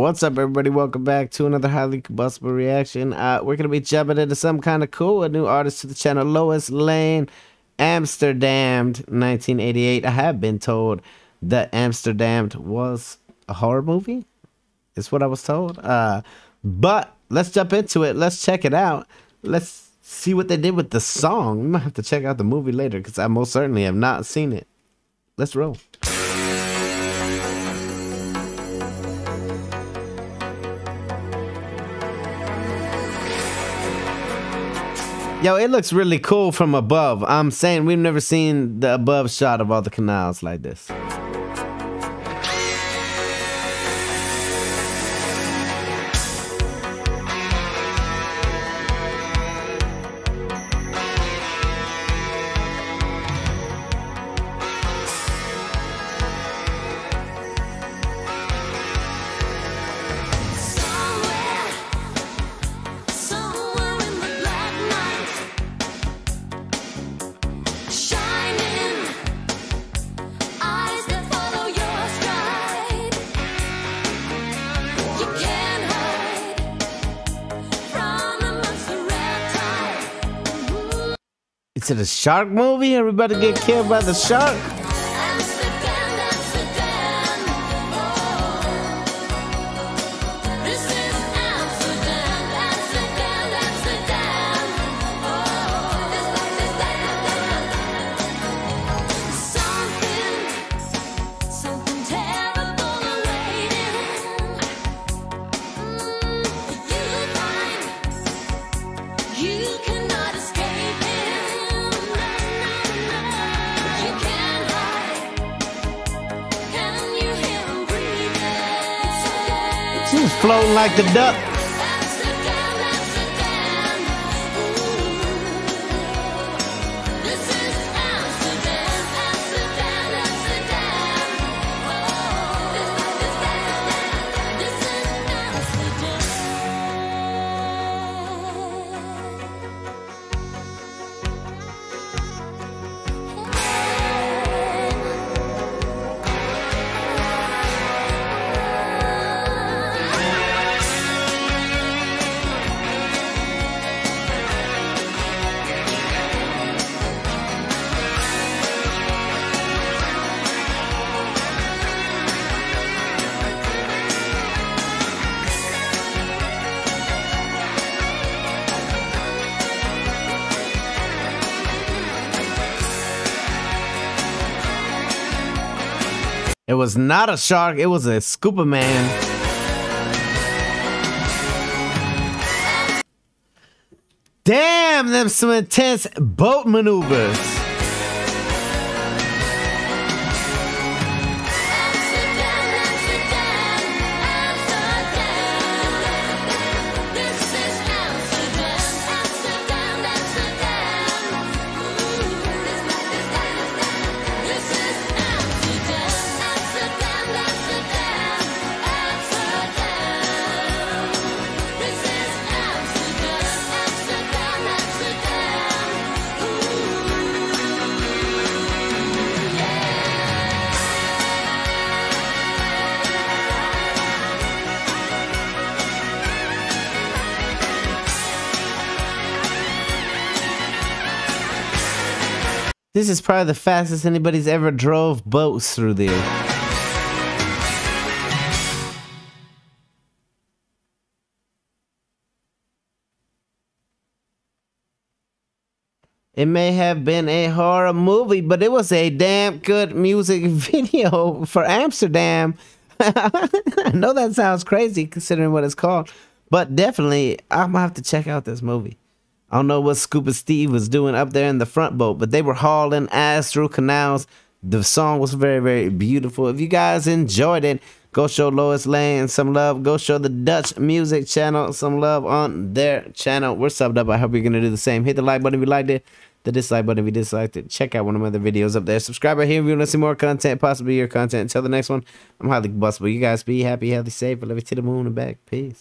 What's up, everybody? Welcome back to another highly combustible reaction. Uh, we're gonna be jumping into some kind of cool, a new artist to the channel, Lois Lane, Amsterdamned, 1988. I have been told that Amsterdamned was a horror movie. Is what I was told. Uh, but let's jump into it. Let's check it out. Let's see what they did with the song. We might have to check out the movie later because I most certainly have not seen it. Let's roll. Yo, it looks really cool from above. I'm saying we've never seen the above shot of all the canals like this. Is it a shark movie? Everybody get killed by the shark? Amsterdam, floating like the duck. It was not a shark, it was a scuba man. Damn, them some intense boat maneuvers. This is probably the fastest anybody's ever drove boats through there. It may have been a horror movie, but it was a damn good music video for Amsterdamned. I know that sounds crazy considering what it's called, but definitely I'm gonna have to check out this movie. I don't know what Scuba Steve was doing up there in the front boat, but they were hauling ass through canals. The song was very, very beautiful. If you guys enjoyed it, go show Lois Lane some love. Go show the Dutch Music channel some love on their channel. We're subbed up. I hope you're going to do the same. Hit the like button if you liked it, the dislike button if you disliked it. Check out one of my other videos up there. Subscribe right here if you want to see more content, possibly your content. Until the next one, I'm highly combustible. You guys be happy, healthy, safe. I love you to the moon and back. Peace.